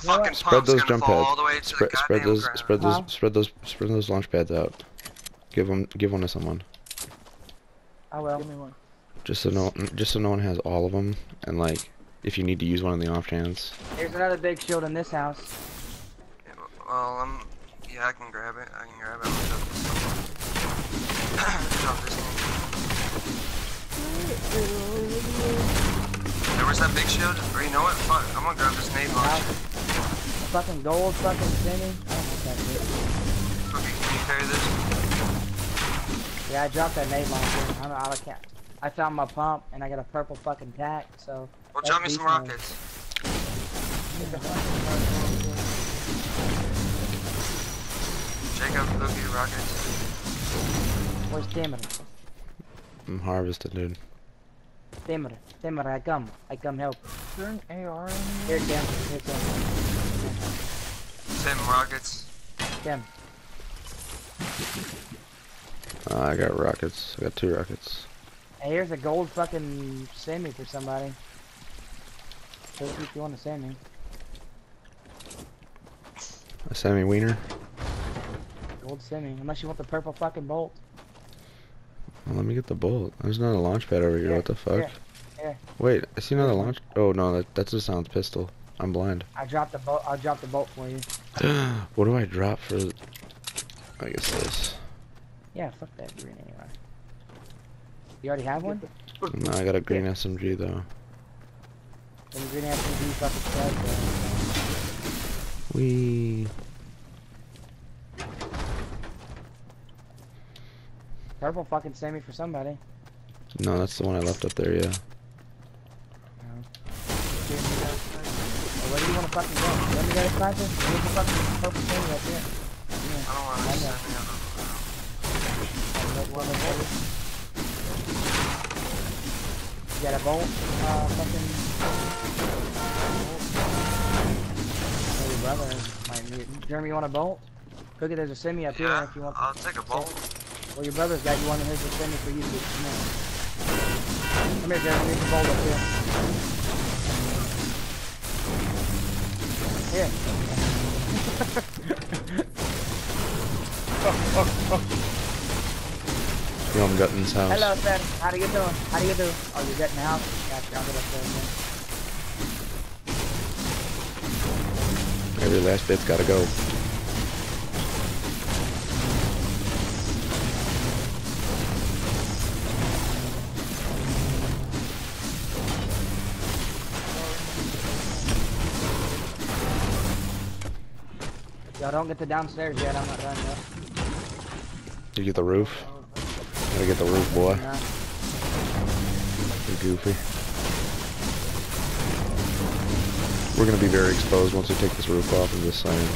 The fucking Spread those jump pads. all the way to Spread, the spread those, ground. spread those, Huh? spread those, spread those launch pads out. Give them, give one to someone. I will. Give me one. Just so no, just so no one has all of them, and like, if you need to use one in the off chance. There's another big shield in this house. Yeah, Well, I'm. Yeah, I can grab it. I can grab it. Drop this thing. There was that big shield. Or you know what? Fuck. I'm gonna grab this nade House. launcher. Fucking gold fucking semi. I don't know what that is. Okay, can you carry this? Yeah, I dropped that nade launcher. I don't know, I can't. I found my pump and I got a purple fucking tack, so. Well, That's drop me some decent. rockets. Jacob, look at your rockets. Where's Timber? I'm harvesting, dude. Timber. Timber, I come. I come help. Is there an AR in Here, here? Tim. Here, Tim. Tim, rockets. Tim. Uh, I got rockets. I got two rockets. Hey, here's a gold fucking semi for somebody. Take if you want to send me. A semi wiener. Gold semi. Unless you want the purple fucking bolt. Well, let me get the bolt. There's not a launch pad over here. What the fuck? Wait, I see another launch. Oh no, that that's a sound pistol. I'm blind. I dropped the bolt. I'll drop the bolt for you. what do I drop for? I guess this. Yeah, fuck that green anyway. You already have one? No, I got a green SMG though. Green SMG fucking. We. Purple fucking semi for somebody. No, that's the one I left up there. Yeah. Give me that thing. Well, where do you want to fucking go? Let me get a sniper. Here's the fucking purple semi up here. I don't want I to know. send me out. I'll let one of those. You got a bolt? Uh, fucking. Oh, your brother might need. Jeremy, you want a bolt? Cookie, there's a semi up here if you want. I'll take a bolt. Well, your brother's got you one, here's a for you to come here. Come here, Jeremy. There's a bolt up here. Here. You know, I'm gutting this house. Hello, sir. How do you do? How do you do? Oh, you're getting the house? Gotcha. I'll get up there again. Every last bit's gotta go. Don't get the downstairs yet. I'm not done yet. You get the roof. Gotta get the roof, boy. You goofy. We're gonna be very exposed once we take this roof off. I'm just saying.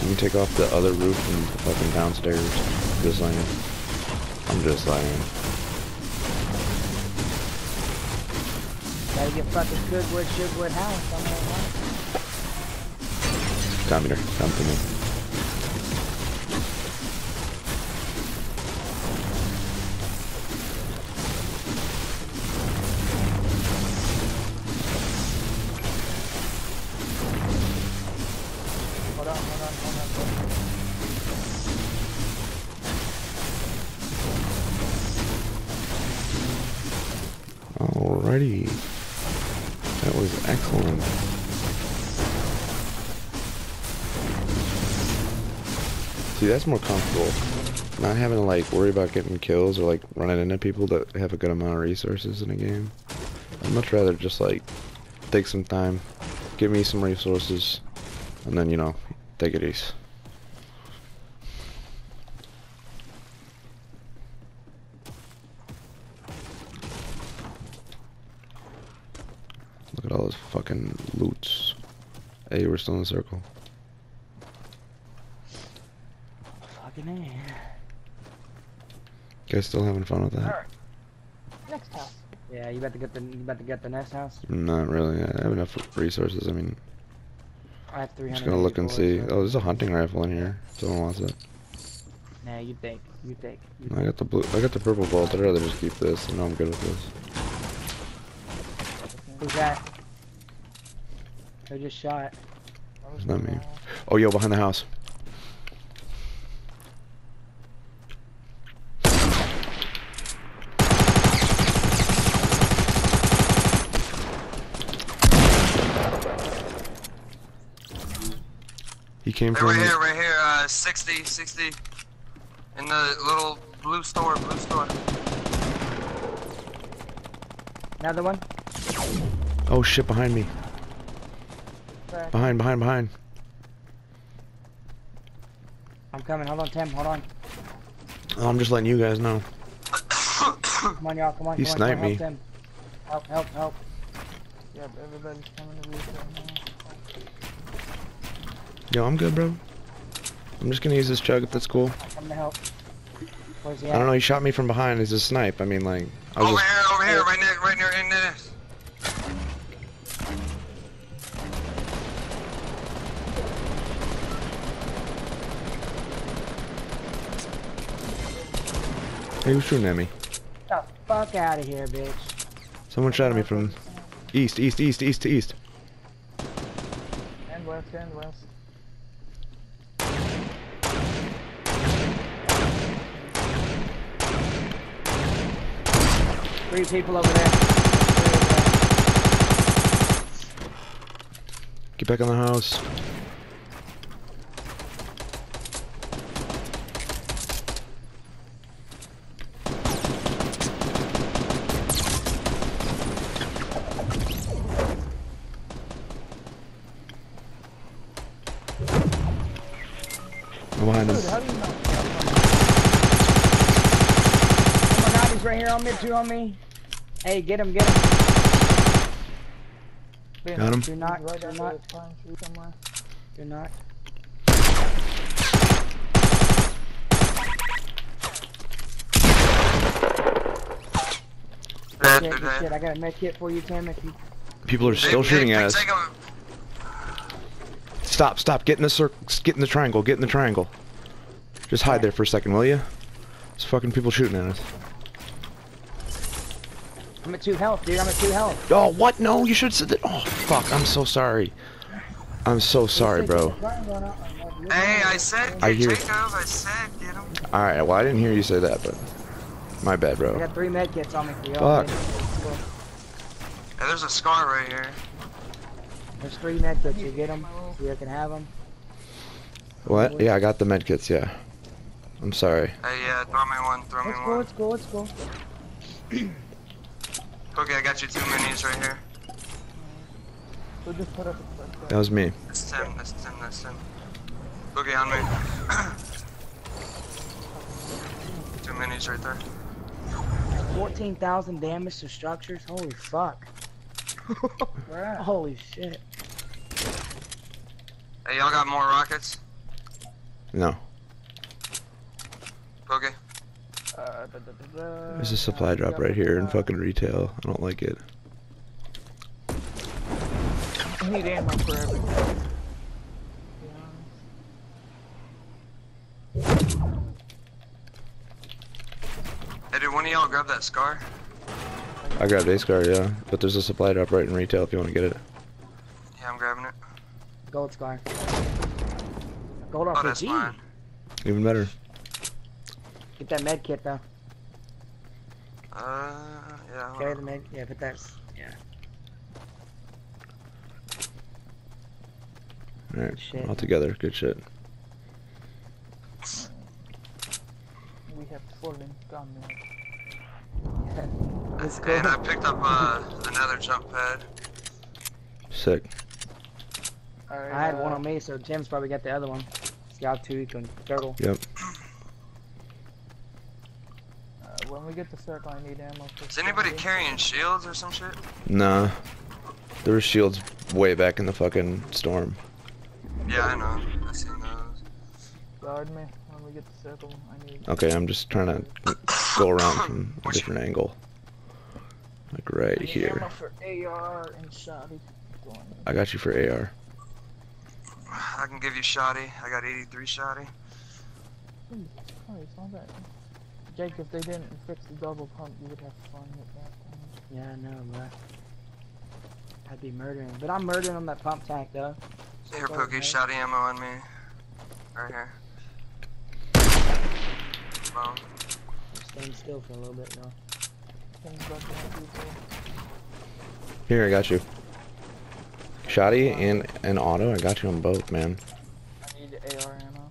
You can take off the other roof and the fucking downstairs. Just saying. I'm just saying. Gotta get fucking Goodwood, Sugarwood house. Come. Come to me. See, that's more comfortable. Not having to like worry about getting kills or like running into people that have a good amount of resources in a game. I'd much rather just like take some time, give me some resources, and then you know, take it easy. Look at all those fucking loots. Hey, we're still in the circle. Fucking A. guys still having fun with that? Alright. Next house. Yeah, you about to get the you about to get the nest house? Not really. I have enough resources. I mean, I have 300. just gonna look and see. Oh, there's a hunting rifle in here. Someone wants it. Nah, you think, you think. You I got the blue. I got the purple bolt. I'd rather just keep this. I know I'm good with this. Who's that? They just shot. I It's not me. Oh, yo, behind the house. He came Hey, from. right here, right here, uh, 60, 60. In the little blue store, blue store. Another one. Oh shit! Behind me. Back. Behind, behind, behind. I'm coming. Hold on, Tim. Hold on. Oh, I'm just letting you guys know. Come on, y'all. Come on. He come on, sniped come on, me. Help, help, help, help. Yep, everybody's coming to reset now. Yo, I'm good, bro. I'm just gonna use this chug if that's cool. I'm coming to help. Where's he I don't know. He shot me from behind. He's a snipe. I mean, like, I was over just. here, over here, right near, right near, in this. He was shooting at me. Get the fuck out of here, bitch. Someone shot at me from east, east, east, east to east. And west, and west. Three people over there. Over there. Get back on the house. I'm behind Dude, him. how do you not? Oh my god, he's right here on mid two on me. Hey, get him, get him. Ben, Got him. Do not, he's right do under not, the pine tree somewhere. do not. Dead, Shit, they're good shit. I got a med kit for you, Tim. If you People are still they- shooting they at us. Stop, stop. Get in the circle. Get in the triangle. Get in the triangle. Just hide there for a second, will you? There's fucking people shooting at us. I'm at two health, dude. I'm at two health. Oh, what? No, you should have said that. Oh, fuck. I'm so sorry. I'm so sorry, bro. Hey, I said I hear- Jacob, I said get him. Alright, well, I didn't hear you say that, but. My bad, I bro. got three med kits on me for y'all. Fuck. baby. Hey, there's a scar right here. There's three med kits. You get them. You can have them. What? Yeah, I got the medkits, yeah. I'm sorry. Hey, yeah, throw me one, throw me one. Let's go. Let's go. Let's go. Okay, I got you two minis right here. So just put up a That was me. That's Tim, that's Tim, that's Tim. Boogie on me. two minis right there. Fourteen thousand damage to structures. Holy fuck. Holy shit. Hey, y'all got more rockets? No. Boogie. Uh, da, da, da, da. There's a supply drop right here in fucking retail. I don't like it. I need ammo for everything. to be honest. Hey, did one of y'all grab that scar? I grabbed a scar, yeah. But there's a supply drop right in retail if you want to get it. Yeah, I'm grabbing it. Gold scar. Gold Oh, that's RPG. mine. Even better. Get that med kit though. Uh, yeah. hold Carry the med. Yeah, put that. Yeah. Alright, Shit. all together. Good shit. We have fallen gunmen. Let's And go. I picked up uh, another jump pad. Sick. Alright, I had uh, one on me, so Jim's probably got the other one. He's got two. He can turtle. Yep. Uh, when we get to circle, I need ammo for Is anybody somebody. carrying shields or some shit? Nah. There were shields way back in the fucking storm. Yeah, I know. I seen those. Guard me when we get to circle. I need. Okay, I'm just trying to go around from a different angle. Like right I here. for AR and shotty. I got you for AR. I can give you shotty. I got 83 shotty. Oh, it's not bad. Jake, if they didn't fix the double pump, you would have fun with that. thing. Yeah, I know, bro. I'd be murdering. But I'm murdering on that pump tank though. So Here, it doesn't Pookie, hurt. shot ammo on me. Right here. Boom. Stand still for a little bit though. Things bugging out people. Here, I got you. Shotty and an auto, I got you on both, man. I need AR ammo.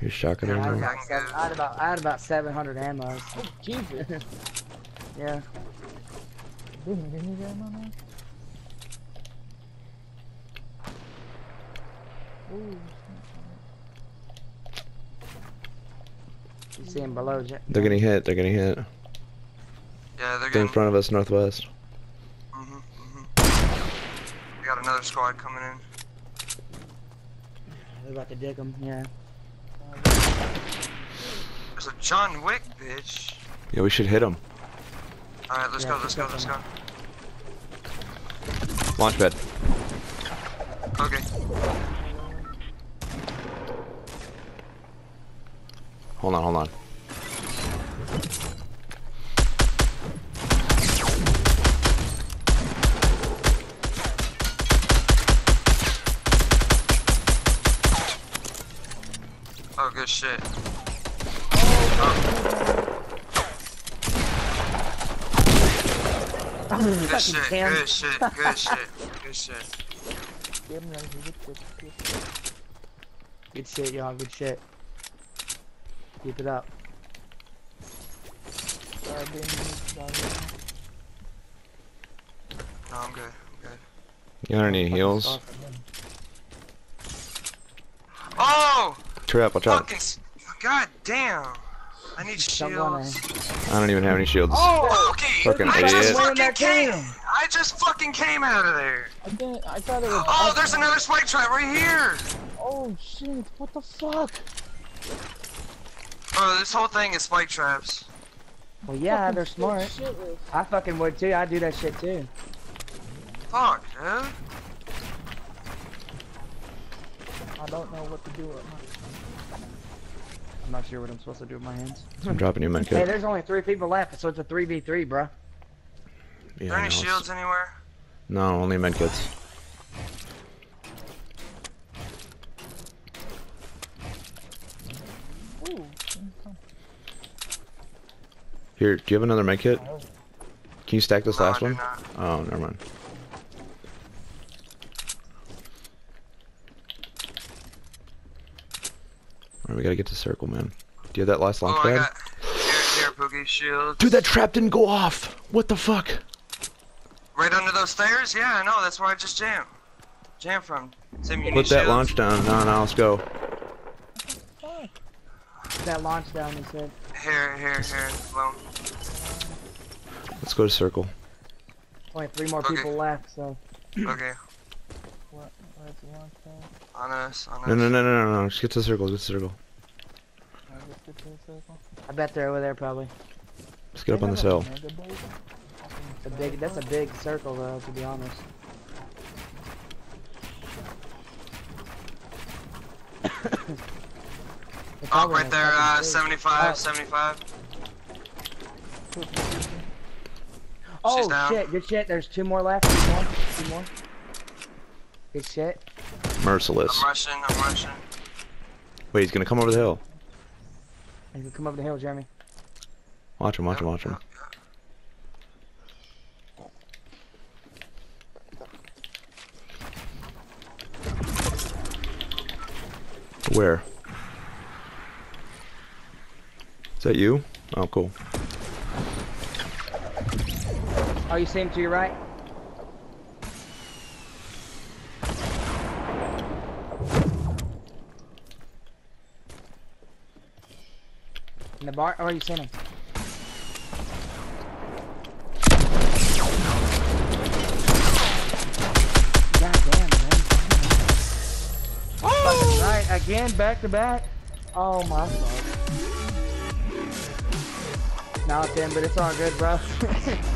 Here's shotgun Yeah, I, had I about can seven, go. I had about I had about 700 ammos. Oh, Jesus. Yeah. Didn't you need ammo now? Ooh, You see him below. J- They're getting hit. They're getting hit. Yeah, they're They're in front of us, northwest. Mm-hmm, mm-hmm. We got another squad coming in. They're about to dig him. Yeah. There's a John Wick, bitch. Yeah, we should hit him. All right, let's Yeah, go. Let's go. let's Let's go. go. Launch bed. Okay. Hold on, hold on. Oh, good shit. Good shit. Good shit. Good shit. Good shit. Get him, Ramsey. Good shit. Good shit. Good shit, y'all. Good shit. Keep it up. I didn't need to. No, I'm good. I'm good. You got any heals? Oh! Trap, watch out. Fucking. s- God damn. I need Someone, shields. I don't even have any shields. Oh! Fucking, Fucking I just fucking came. came. I just fucking came out of there. I didn't. I thought it was. Oh, there's another spike trap right here. Oh shit! What the fuck? Oh, this whole thing is spike traps. Well, yeah, Fucking they're smart. shitless. I fucking would too. I do that shit too. Fuck, dude. I don't know what to do with my. I'm not sure what I'm supposed to do with my hands. I'm dropping you Hey, medkit. there's only three people left, so it's a 3v3, bro. Are Yeah, there any know. shields anywhere? No, only medkits. Ooh. Here, do you have another medkit? Can you stack this No, last do one? not. Oh, never mind. Alright, we gotta get to circle, man. Do you have that last launch oh, I pad? got. Here, here, Boogie shield. Dude, that trap didn't go off! What the fuck? Right under those stairs? Yeah, I know. That's where I just jammed. Jam from. Tim, you Put that shields? launch down. No, no, let's go. Fuck. That launch down, he said. Here, here, here. Boom. Let's go to circle. Only three more Okay. people left, so. Okay. What? Where's the launch pad? On us, on us. No, no, no, no, no, no. Just get to the circle. Get to the circle. I just the circle? I bet they're over there probably. Let's get up on this have a hill. mega a big, that's a big circle though, to be honest. They're Oh, right there, fucking uh, 75, Oh. 75. Oh shit, good shit. There's two more left. Two more. Two more. Good shit. Merciless. I'm rushing, I'm rushing. Wait, he's gonna come over the hill. And you come over the hill, Jeremy. Watch him, watch him, watch him. Where? Is that you? Oh, cool. Are you seeing to your right? In the bar? Oh, are you him? God damn, man. Fucking right, again, back to back. Oh my god. Now it's in, but it's all good, bro.